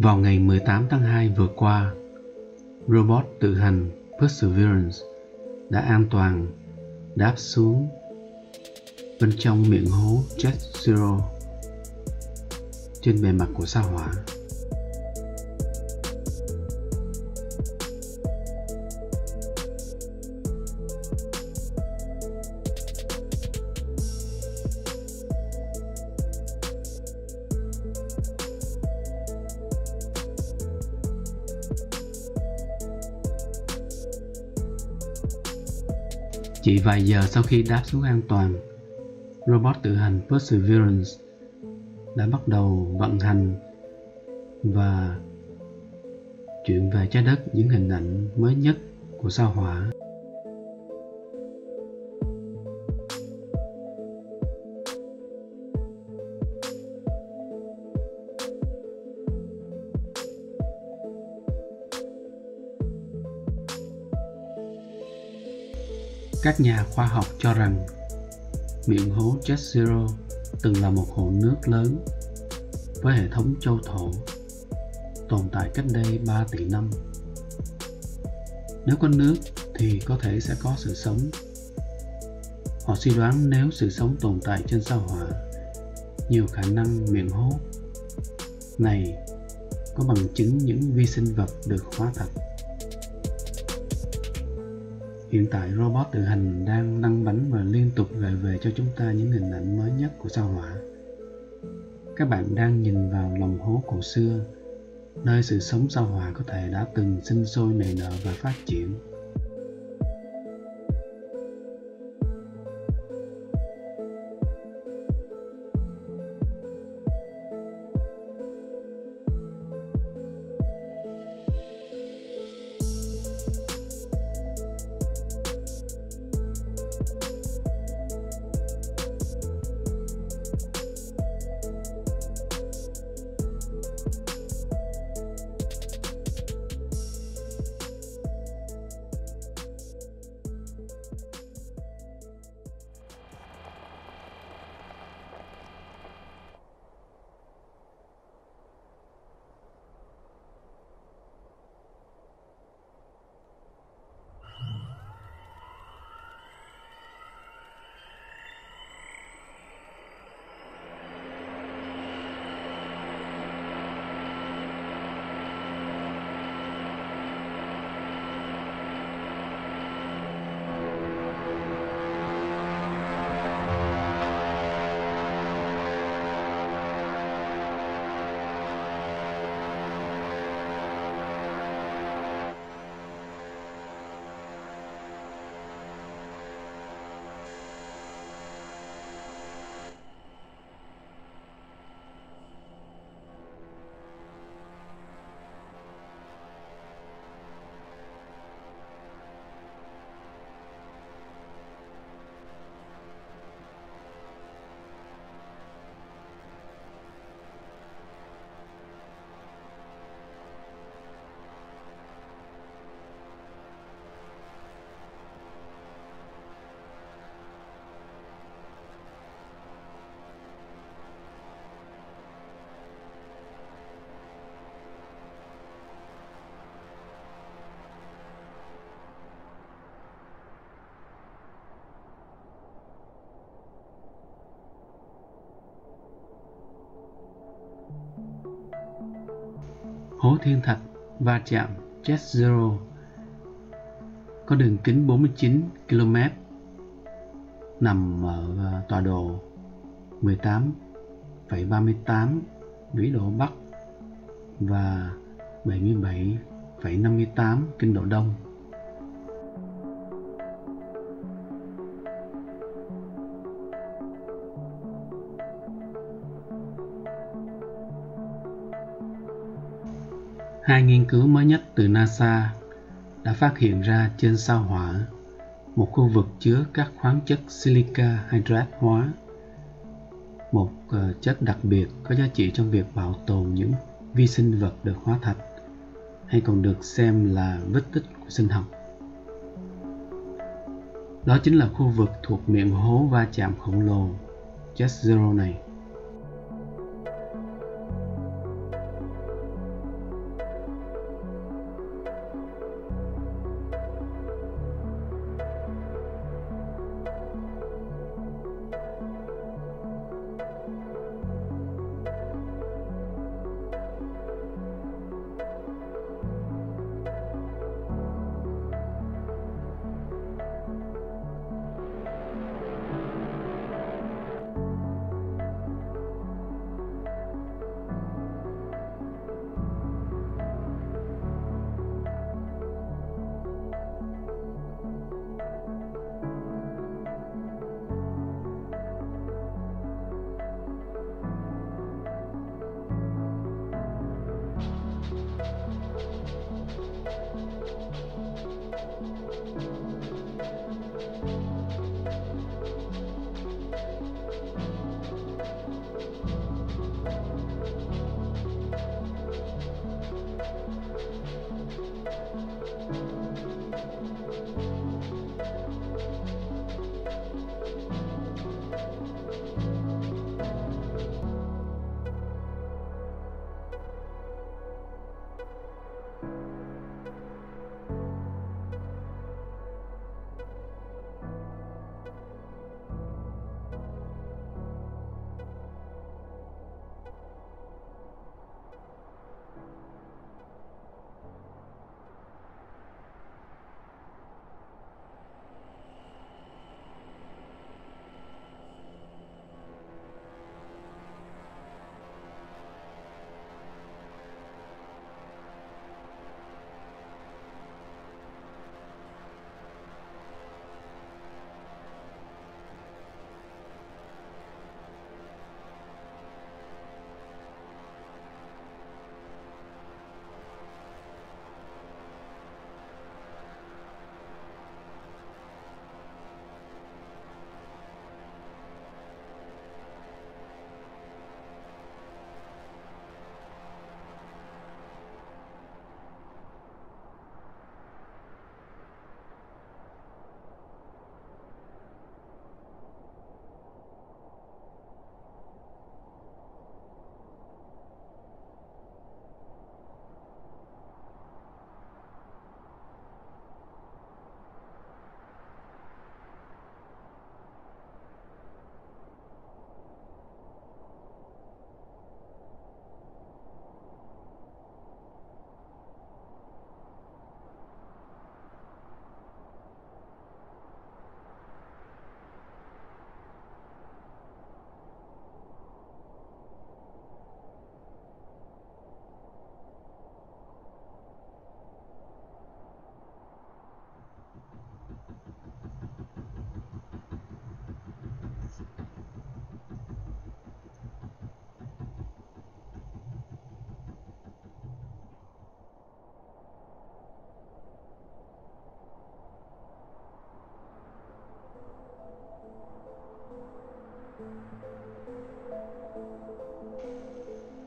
Vào ngày 18 tháng 2 vừa qua, robot tự hành Perseverance đã an toàn đáp xuống bên trong miệng hố Jet Zero trên bề mặt của sao hỏa. Chỉ vài giờ sau khi đáp xuống an toàn, robot tự hành Perseverance đã bắt đầu vận hành và chuyển về trái đất những hình ảnh mới nhất của sao hỏa. Các nhà khoa học cho rằng miệng hố Jet Zero từng là một hồ nước lớn với hệ thống châu thổ tồn tại cách đây 3 tỷ năm. Nếu có nước thì có thể sẽ có sự sống. Họ suy đoán nếu sự sống tồn tại trên sao hỏa, nhiều khả năng miệng hố này có bằng chứng những vi sinh vật được hóa thạch. Hiện tại robot tự hành đang lăn bánh và liên tục gợi về cho chúng ta những hình ảnh mới nhất của sao hỏa. Các bạn đang nhìn vào lòng hố cổ xưa, nơi sự sống sao hỏa có thể đã từng sinh sôi nảy nở và phát triển. Hố Thiên Thạch va chạm Jet Zero có đường kính 49 km nằm ở à, tọa độ 18,38 vĩ độ Bắc và 77,58 kinh độ Đông. Hai nghiên cứu mới nhất từ NASA đã phát hiện ra trên sao hỏa một khu vực chứa các khoáng chất silica hydrate hóa, một ờ, chất đặc biệt có giá trị trong việc bảo tồn những vi sinh vật được hóa thạch hay còn được xem là vết tích của sinh học. Đó chính là khu vực thuộc miệng hố va chạm khổng lồ Jet Zero này.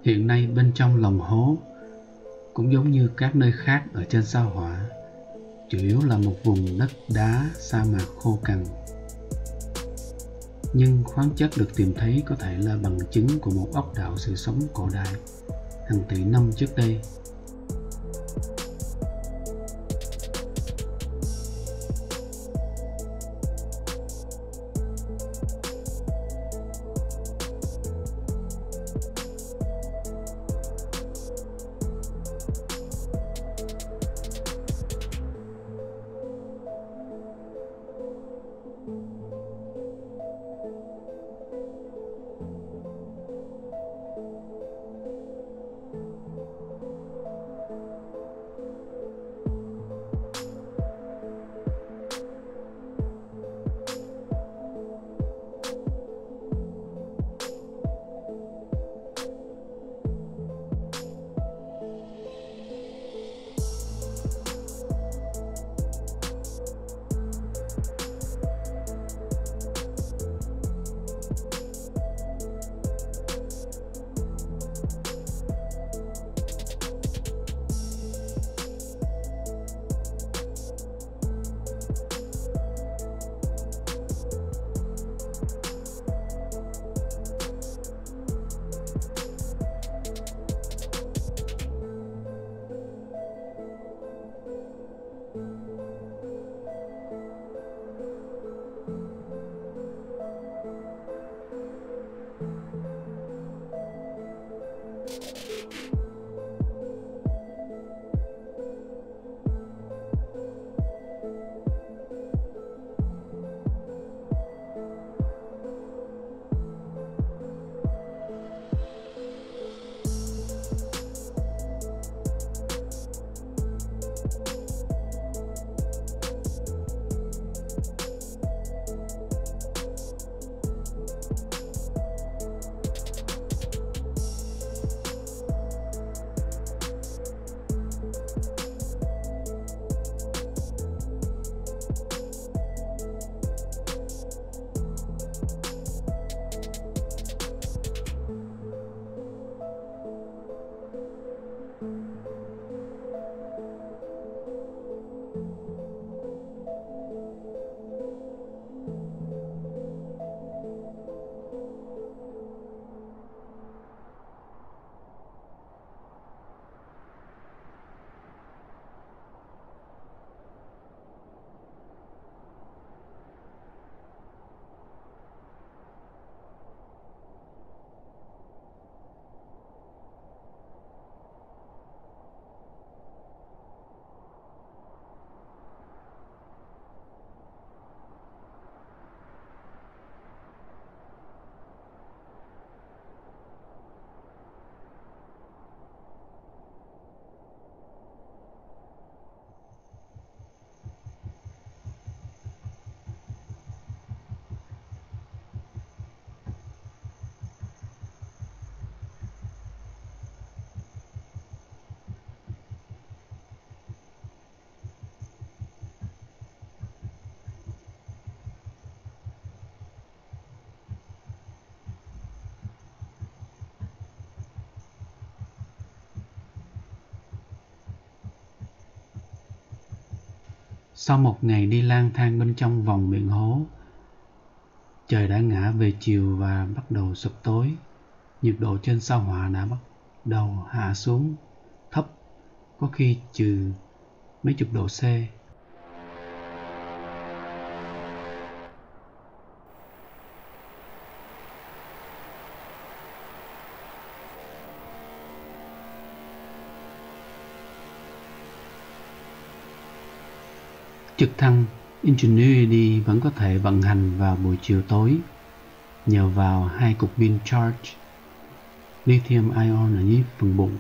Hiện nay bên trong lòng hố cũng giống như các nơi khác ở trên sao hỏa, chủ yếu là một vùng đất đá sa mạc khô cằn. Nhưng khoáng chất được tìm thấy có thể là bằng chứng của một ốc đảo sự sống cổ đại hàng tỷ năm trước đây Sau một ngày đi lang thang bên trong vòng miệng hố, trời đã ngã về chiều và bắt đầu sụp tối. Nhiệt độ trên sao hỏa đã bắt đầu hạ xuống thấp, có khi trừ mấy chục độ C. Trực thăng Ingenuity vẫn có thể vận hành vào buổi chiều tối nhờ vào hai cục pin charge lithium ion ở dưới phần bụng.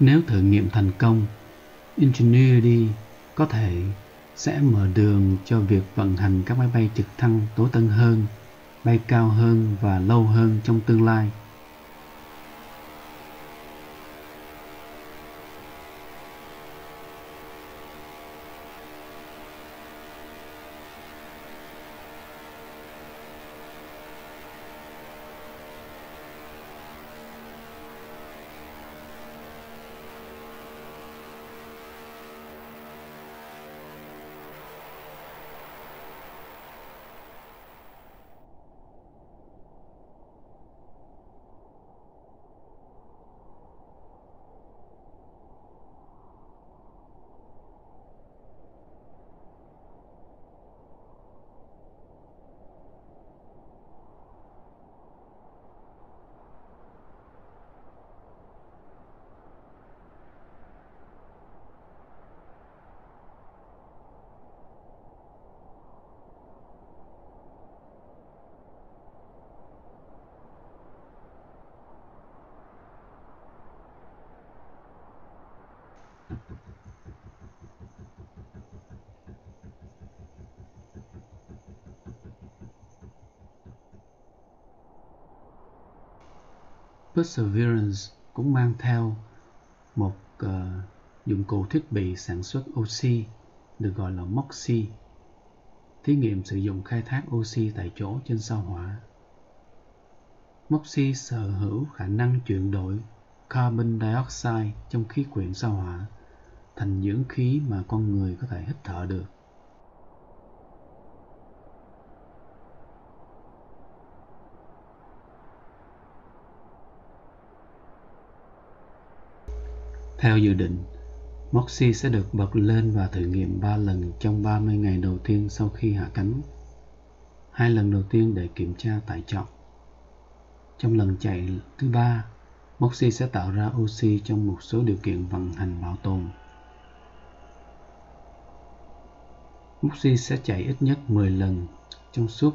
Nếu thử nghiệm thành công, Ingenuity có thể sẽ mở đường cho việc vận hành các máy bay trực thăng tối tân hơn, bay cao hơn và lâu hơn trong tương lai. Perseverance cũng mang theo một uh, dụng cụ thiết bị sản xuất oxy được gọi là MOXIE, thí nghiệm sử dụng khai thác oxy tại chỗ trên sao hỏa. MOXIE sở hữu khả năng chuyển đổi carbon dioxide trong khí quyển sao hỏa thành dưỡng khí mà con người có thể hít thở được. Theo dự định, Moxie sẽ được bật lên và thử nghiệm 3 lần trong 30 ngày đầu tiên sau khi hạ cánh. Hai lần đầu tiên để kiểm tra tải trọng. Trong lần chạy thứ ba, Moxie sẽ tạo ra oxy trong một số điều kiện vận hành bảo tồn. Moxie sẽ chạy ít nhất 10 lần trong suốt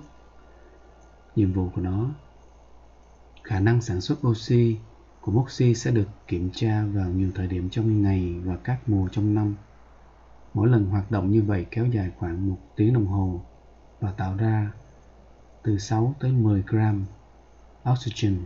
nhiệm vụ của nó. Khả năng sản xuất oxy của Moxie sẽ được kiểm tra vào nhiều thời điểm trong ngày và các mùa trong năm. Mỗi lần hoạt động như vậy kéo dài khoảng một tiếng đồng hồ và tạo ra từ 6 tới 10 gram oxygen